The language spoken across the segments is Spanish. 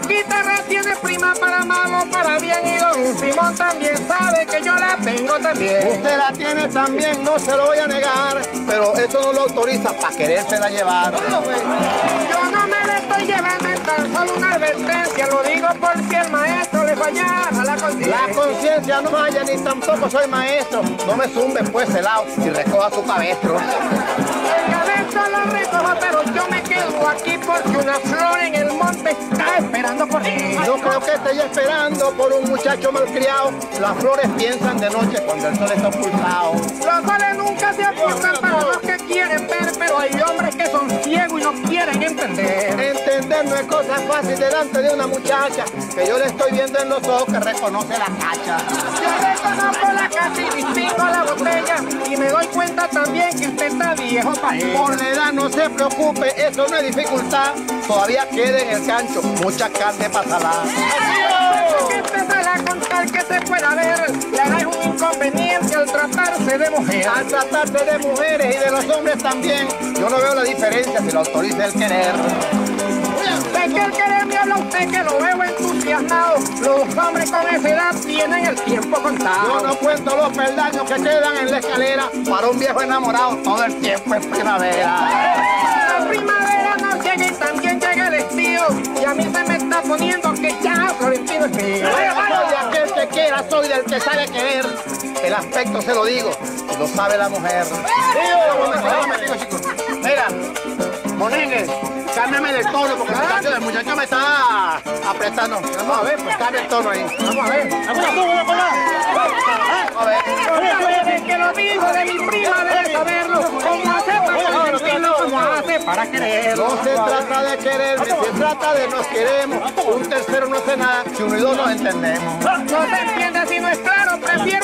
La guitarra tiene prima para malo, para bien y don Simón también sabe que yo la tengo también. Usted la tiene también, no se lo voy a negar, pero eso no lo autoriza para querérsela llevar. Yo no me la estoy llevando, es tan solo una advertencia, lo digo por si el maestro le fallara la conciencia. La conciencia no vaya ni tampoco soy maestro. No me zumbe pues helado y recoja su cabestro. El cabestro lo recojo, pero quedo aquí porque una flor en el monte está esperando por mí. No creo que esté esperando por un muchacho malcriado. Las flores piensan de noche cuando el sol está ocultado. Los soles nunca se ocultan para los que quieren ver, pero hay hombres que son ciegos y no quieren entender. No es cosa fácil delante de una muchacha que yo le estoy viendo en los ojos que reconoce la cacha. Yo reconozco la casa y distingo la botella y me doy cuenta también que usted está viejo para él. Por la edad no se preocupe, eso no es dificultad. Todavía queda en el cancho mucha carne para salar. que empezar a contar que se pueda ver, la edad es un inconveniente al tratarse de mujer. Al tratarse de mujeres y de los hombres también, yo no veo la diferencia si lo autoriza el querer. Que el querer me habla usted que lo veo entusiasmado. Los hombres con esa edad tienen el tiempo contado. Yo no cuento los peldaños que quedan en la escalera. Para un viejo enamorado todo el tiempo es primavera. La primavera no llega y también llega el estío. Y a mí se me está poniendo que ya Florentino es mío. Soy de aquel que quiera, soy del que sabe querer. El aspecto se lo digo, lo sabe la mujer. Chicos. Mira, Monengue, cámbiame de tono porque el muchacho, el muchacho me está apretando. Vamos a ver, pues cambia el tono ahí. Vamos a ver. Vamos a ver. Desde que lo digo de mi prima debe saberlo. ¿Cómo hace para sentirlo? ¿Cómo hace para quererlo? No se trata de quererme, se trata de nos queremos. Un tercero no hace nada si uno y dos nos entendemos. No se entiende si no es claro, prefiero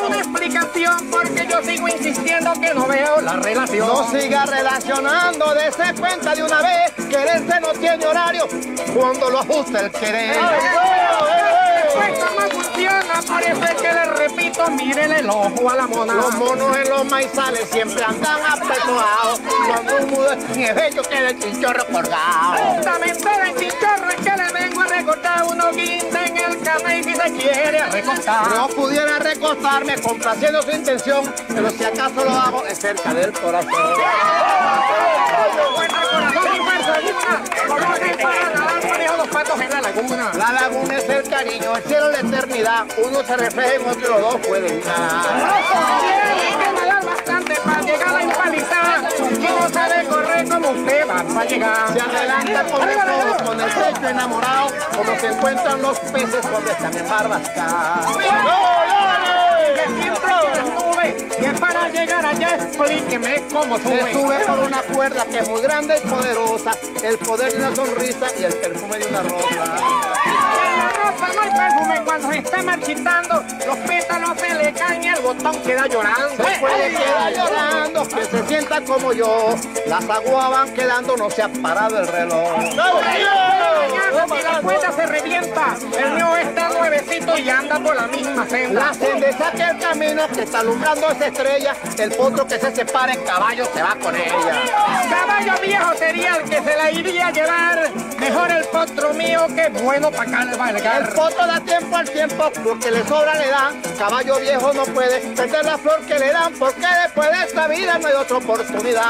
explicación porque yo sigo insistiendo que no veo la relación. No siga relacionando, dése cuenta de una vez. Quererse no tiene horario cuando lo ajusta el querer. Esto no funciona, parece que le repito, mírele el ojo a la mona. Los monos en los maizales siempre andan apetuados. Cuando un mudo es bello queda el chinchorro colgado. Se quiere recostar. No pudiera recostarme complaciendo su intención, pero si acaso lo hago es cerca del corazón. La laguna. La laguna es el cariño, el cielo la eternidad. Uno se refleja en otro, los dos pueden nadar. Bastante para llegar a la empalizada. Y no sabe correr como usted va para llegar. Se adelanta con el con el pecho enamorado, como se encuentran los peces cuando están en barbasca. Que para llegar allá, explíqueme cómo Se sube. sube por una cuerda que es muy grande y poderosa, el poder de una sonrisa y el perfume de una rosa. Cuando se está marchitando, los pétalos se le caen y el botón queda llorando. Se puede quedar llorando, que se sienta como yo. Las aguas van quedando, no se ha parado el reloj. Si y anda por la misma senda. La sendeza que el camino que está alumbrando esa estrella, el potro que se separa en caballo se va con ella. Caballo viejo sería el que se la iría a llevar. Mejor el potro mío que bueno para El cabalgar. potro da tiempo al tiempo, lo que le sobra le dan. Caballo viejo no puede perder la flor que le dan, porque después de esta vida no hay otra oportunidad.